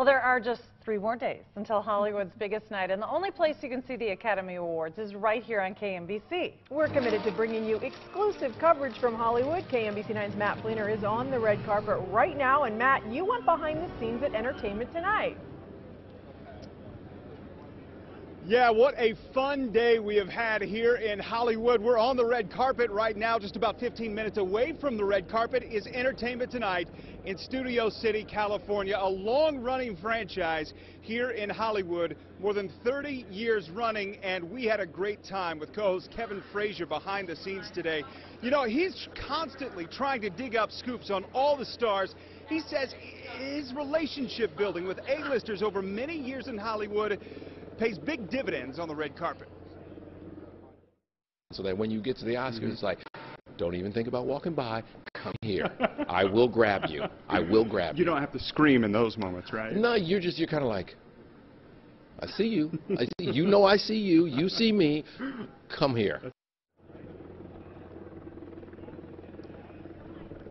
Well, there are just three more days until Hollywood's biggest night, and the only place you can see the Academy Awards is right here on KMBC. We're committed to bringing you exclusive coverage from Hollywood. KMBC9's Matt Flener is on the red carpet right now. And Matt, you went behind the scenes at Entertainment Tonight. Yeah, what a fun day we have had here in Hollywood. We're on the red carpet right now, just about 15 minutes away from the red carpet is Entertainment Tonight in Studio City, California, a long-running franchise here in Hollywood, more than 30 years running, and we had a great time with co-host Kevin Frazier behind the scenes today. You know, he's constantly trying to dig up scoops on all the stars. He says his relationship building with A-listers over many years in Hollywood pays big dividends on the red carpet. So that when you get to the Oscars, mm -hmm. it's like, don't even think about walking by. Come here. I will grab you. I will grab you. You don't have to scream in those moments, right? No, you're just, you're kind of like, I see you. I see, you know I see you. You see me. Come here.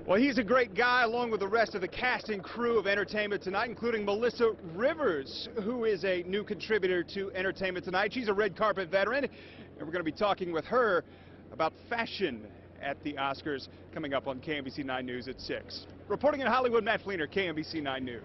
Well, he's a great guy, along with the rest of the cast and crew of Entertainment Tonight, including Melissa Rivers, who is a new contributor to Entertainment Tonight. She's a red carpet veteran, and we're going to be talking with her about fashion at the Oscars coming up on KMBC 9 News at 6. Reporting in Hollywood, Matt Flener, KMBC 9 News.